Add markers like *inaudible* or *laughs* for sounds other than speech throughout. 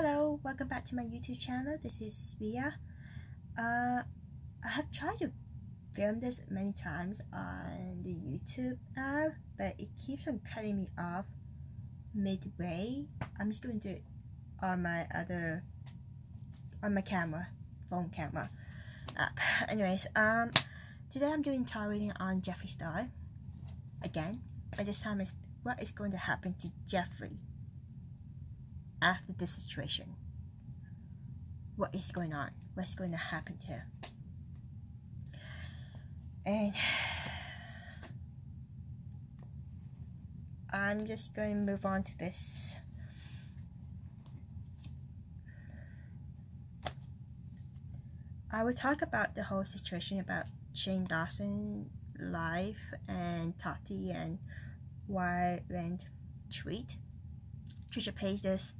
Hello, welcome back to my YouTube channel. This is Ria. Uh, I have tried to film this many times on the YouTube app, but it keeps on cutting me off midway. I'm just going to do it on my other, on my camera, phone camera app. *laughs* Anyways, um, today I'm doing tarot reading on Jeffree Star again, but this time is what is going to happen to Jeffree after this situation. What is going on? What's going to happen to him? And *sighs* I'm just going to move on to this. I will talk about the whole situation about Shane Dawson life and Tati and why went tweet. Trisha Paytas this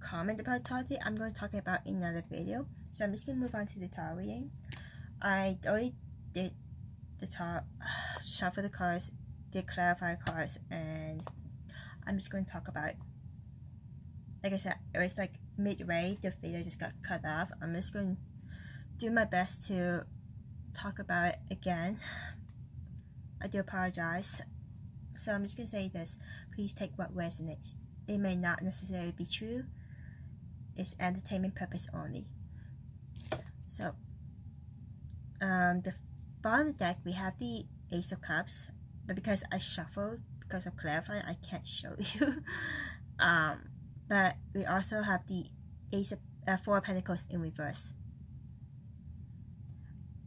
comment about Tati, I'm going to talk about in another video. So I'm just going to move on to the tarot reading. I already did the top *sighs* shuffle the cards, did clarify cards, and I'm just going to talk about. Like I said, it was like midway, the video just got cut off. I'm just going to do my best to talk about it again. I do apologize. So I'm just going to say this. Please take what resonates. It may not necessarily be true is entertainment purpose only. So, um, the bottom of the deck we have the Ace of Cups, but because I shuffled because of clarifying, I can't show *laughs* you. um, but we also have the Ace of uh, Four of Pentacles in reverse.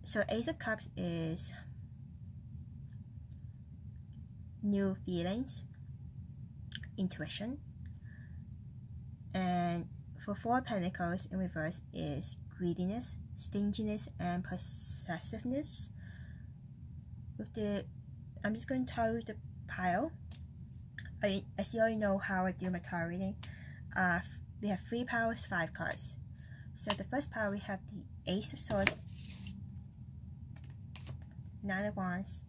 So Ace of Cups is new feelings, intuition, for Four Pentacles in reverse is greediness, stinginess, and possessiveness. With the, I'm just going to tell you the pile. I, as you already know how I do my tarot reading, uh, we have three powers, five cards. So the first power we have the Ace of Swords, Nine of Wands,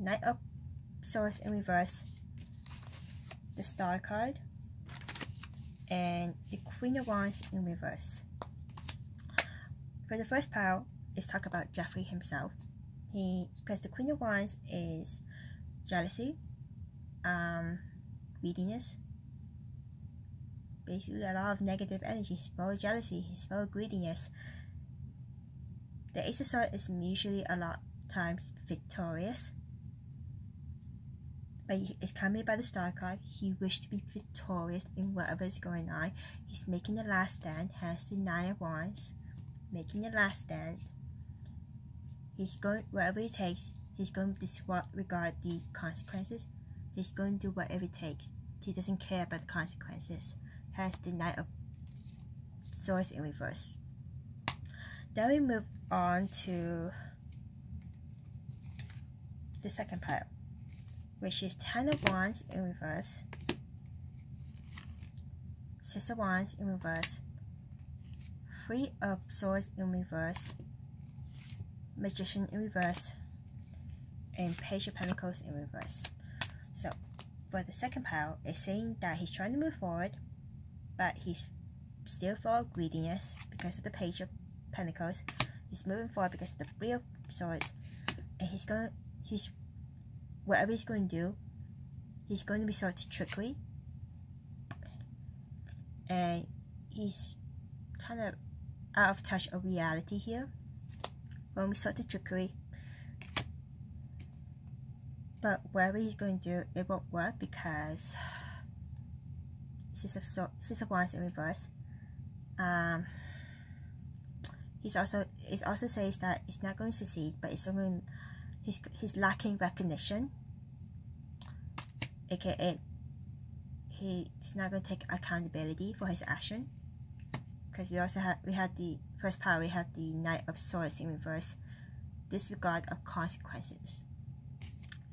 Knight of Swords in reverse, the Star card, and the Queen of Wands in reverse. For the first pile, let's talk about Jeffree himself. He because the Queen of Wands is jealousy, um, greediness, basically a lot of negative energy. He's full jealousy. He's full of greediness. The Ace of Swords is usually a lot times victorious but it's coming by the star card. He wished to be victorious in whatever is going on. He's making the last stand, has the nine of wands, making the last stand. He's going whatever it takes, he's going to disregard the consequences. He's going to do whatever it takes. He doesn't care about the consequences. Has the knight of swords in reverse. Then we move on to the second pile which is Ten of Wands in reverse, Six of Wands in reverse, Three of Swords in reverse, Magician in reverse, and Page of Pentacles in reverse. So, for the second pile, it's saying that he's trying to move forward, but he's still full of greediness because of the Page of Pentacles. He's moving forward because of the Three of Swords, and he's going. He's whatever he's going to do, he's going to be sort of trickery. And he's kind of out of touch of reality here when we start the trickery. But whatever he's going to do, it won't work because Six of, so Six Wands in reverse. Um, he's also it also says that it's not going to succeed, but it's going he's, he's lacking recognition. Aka he's not going to take accountability for his action. Because we also had we had the first power we had the knight of swords in reverse. Disregard of consequences.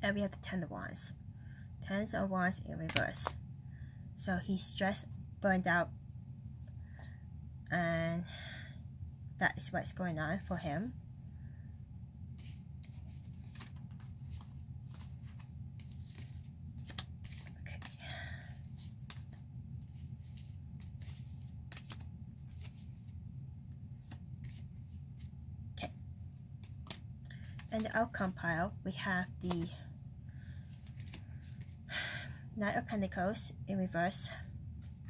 And we have the ten of wands. Tens of wands in reverse. So he's stressed burned out. And that is what's going on for him And the outcome pile, we have the Knight of Pentacles in reverse,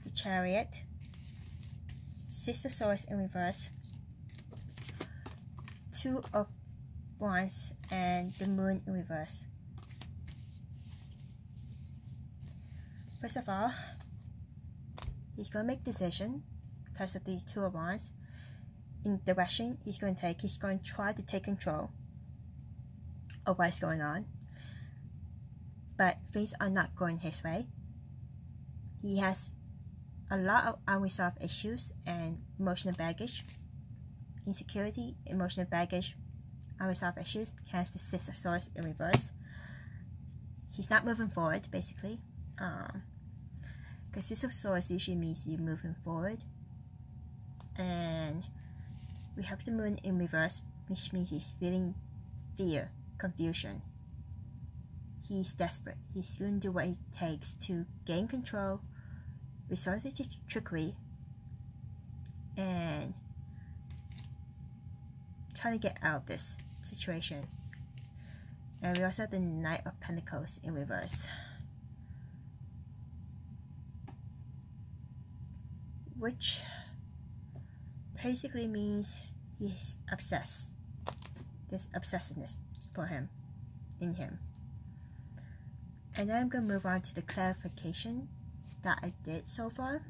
the Chariot, Six of Swords in reverse, Two of Wands, and the Moon in reverse. First of all, he's going to make decision because of these two of wands in the direction he's going to take. He's going to try to take control of what's going on. But things are not going his way. He has a lot of unresolved issues and emotional baggage, insecurity, emotional baggage, unresolved issues. Has the Six of Swords in reverse. He's not moving forward, basically. Um, because Six of Swords usually means you're moving forward. And we have the moon in reverse, which means he's feeling fear, confusion. He's desperate. He's going to do what it takes to gain control, resort to trickery, and try to get out of this situation. And we also have the Knight of Pentacles in reverse. which basically means he's obsessed. There's obsessiveness for him, in him. And then I'm going to move on to the clarification that I did so far.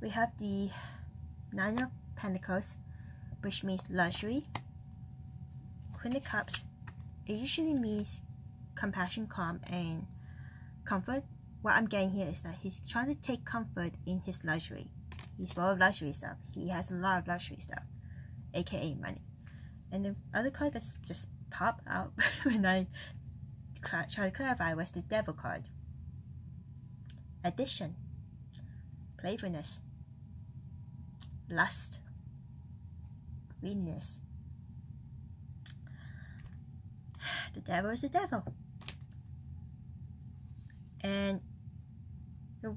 We have the Nine of Pentacles, which means luxury. Queen of Cups, it usually means compassion, calm, and comfort what I'm getting here is that he's trying to take comfort in his luxury. He's full of luxury stuff. He has a lot of luxury stuff, aka money. And the other card that just popped out *laughs* when I try to clarify was the Devil card. Addition, playfulness, lust, greediness. *sighs* The devil is the devil. And the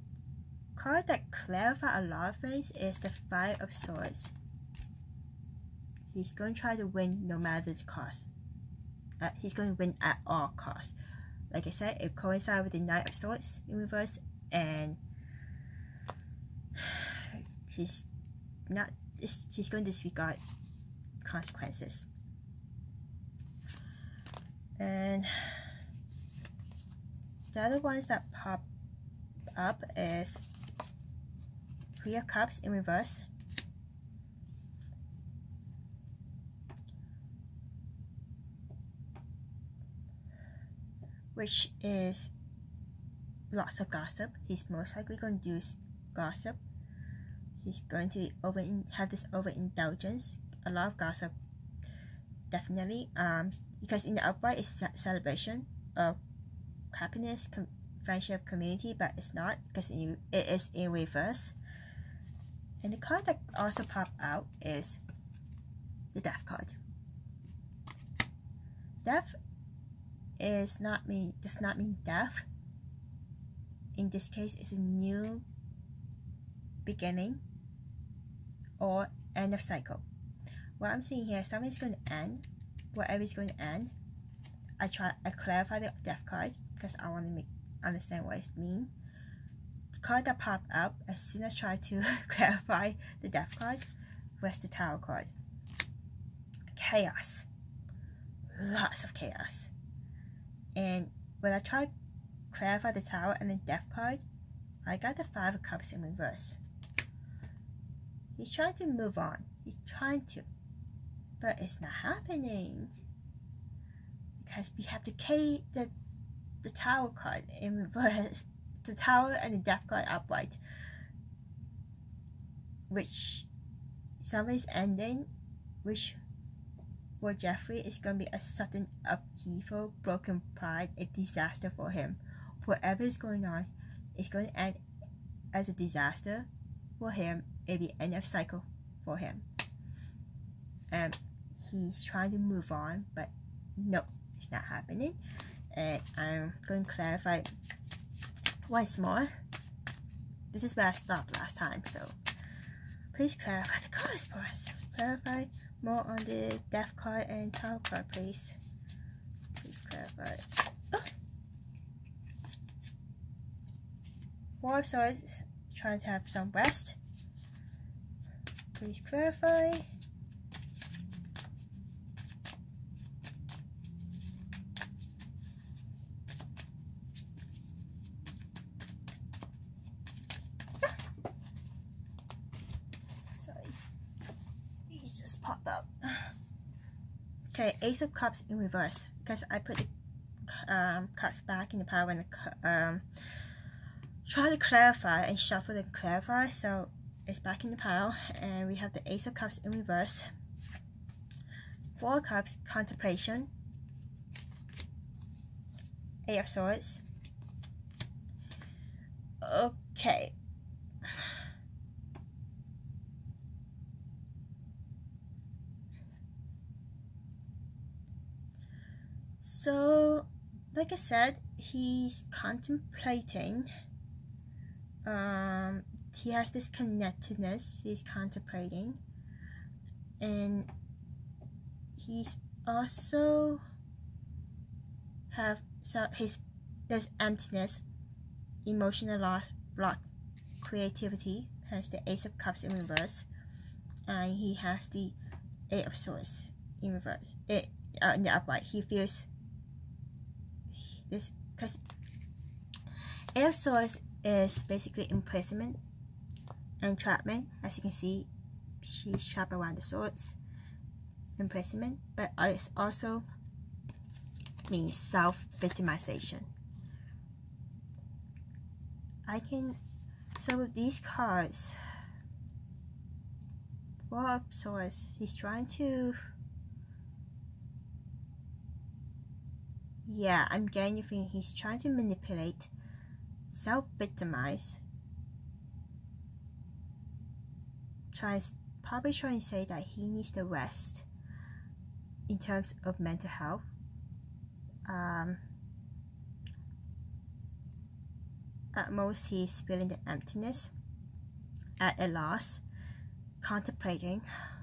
card that clarifies a lot of things is the Five of Swords. He's going to try to win no matter the cost. Uh, he's going to win at all costs. Like I said, it coincides with the Knight of Swords in reverse, and *sighs* he's not. He's going to disregard consequences. And *sighs* the other ones that pop up is Three of Cups in reverse. Which is lots of gossip. He's most likely going to use gossip. He's going to over have this overindulgence. A lot of gossip, definitely. Um, because in the upright is celebration of happiness, com friendship, community, but it's not because it is in reverse. And the card that also popped out is the Death card. Death is not mean does not mean death. In this case, it's a new beginning or end of cycle. What I'm seeing here, something's going to end. Whatever is going to end. I try I clarify the death card because I want to make understand what it means. Card that popped up as soon as I tried to *laughs* clarify the death card was the Tower card. Chaos. Lots of chaos. And when I tried to clarify the Tower and the Death card, I got the Five of Cups in reverse. He's trying to move on. He's trying to. But it's not happening. Because we have the K the the tower card in reverse, *laughs* the tower and the death card upright, which somebody's ending, which for Jeffree is going to be a sudden upheaval, broken pride, a disaster for him. Whatever is going on it's going to end as a disaster for him, maybe end of cycle for him. And he's trying to move on, but no, it's not happening and I'm going to clarify once more. This is where I stopped last time, so please clarify the cards for us. Clarify more on the death card and tower card, please. Please clarify. Oh. Swords trying to have some rest. Please clarify. Ace of Cups in reverse because I put the um, cups back in the pile and um, try to clarify and shuffle and clarify. So it's back in the pile and we have the Ace of Cups in reverse. Four of Cups, Contemplation. Eight of Swords. Okay, So, like I said, he's contemplating. Um, he has this connectedness. He's contemplating, and he's also have so his there's emptiness, emotional loss, block, creativity. Has the Ace of Cups in reverse, and he has the Eight of Swords in reverse. It uh, in the upright. He feels this because air source is basically imprisonment entrapment as you can see she's trapped around the swords imprisonment but it also means self-victimization. I can so with these cards four of swords he's trying to Yeah, I'm getting the feeling he's trying to manipulate, self-victimize, tries probably trying to say that he needs the rest in terms of mental health. Um, at most, he's feeling the emptiness, at a loss, contemplating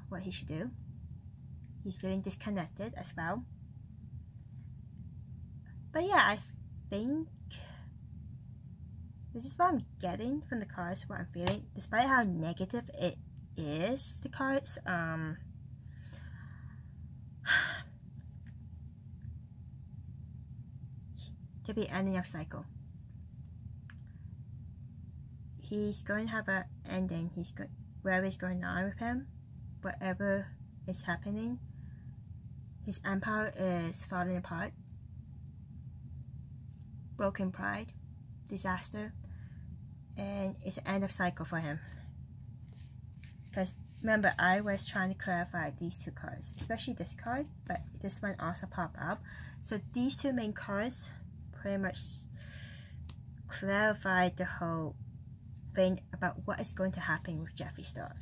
what he should do. He's feeling disconnected as well. But yeah, I think this is what I'm getting from the cards, what I'm feeling. Despite how negative it is, the cards, um, *sighs* to be ending of cycle. He's going to have an ending. He's going wherever is going on with him, whatever is happening. His empire is falling apart broken pride, disaster, and it's the end of cycle for him. Because remember, I was trying to clarify these two cards, especially this card, but this one also popped up. So these two main cards pretty much clarified the whole thing about what is going to happen with Jeffree Star.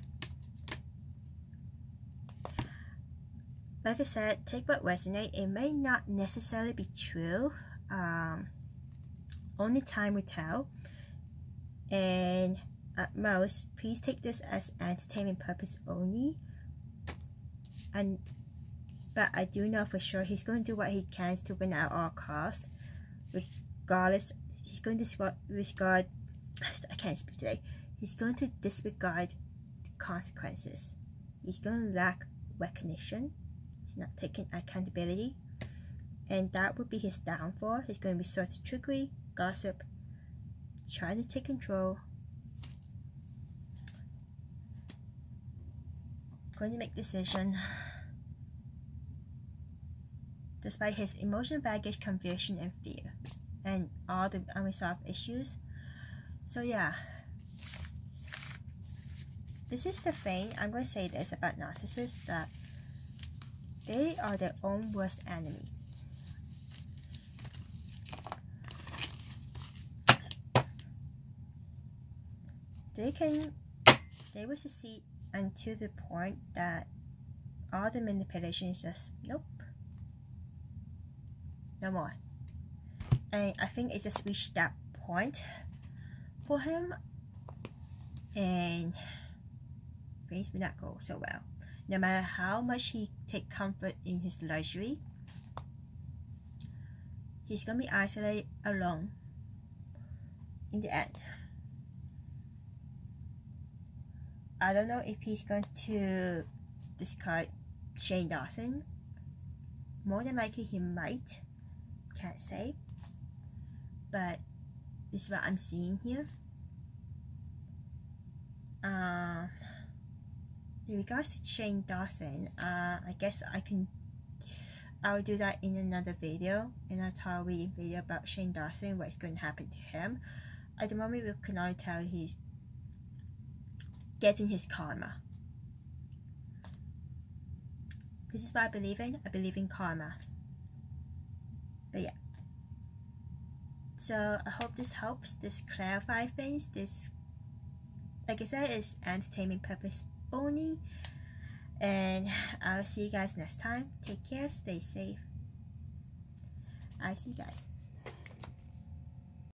Like I said, take what resonate. It may not necessarily be true. Um, only time will tell. And at most, please take this as entertainment purpose only. And but I do know for sure he's going to do what he can to win at all costs. Regardless, he's going to disregard. I can't speak today. He's going to disregard the consequences. He's going to lack recognition. He's not taking accountability. And that would be his downfall. He's going to resort to trickery, gossip, trying to take control, going to make decision despite his emotional baggage, confusion, and fear, and all the unresolved issues. So yeah, this is the thing, I'm going to say this about narcissists, that they are their own worst enemy. They can they will succeed until the point that all the manipulation is just nope. No more. And I think it just reached that point for him. And things will not go so well. No matter how much he take comfort in his luxury, he's gonna be isolated alone in the end. I don't know if he's going to discard Shane Dawson. More than likely he might. Can't say. But this is what I'm seeing here. Uh, in regards to Shane Dawson, uh, I guess I can I'll do that in another video, in a tell reading video about Shane Dawson, what's going to happen to him. At the moment, we can only tell he's getting his karma. This is what I believe in. I believe in karma. But yeah. So I hope this helps. This clarify things. This, like I said, is entertainment purpose only. And I'll see you guys next time. Take care. Stay safe. I see you guys.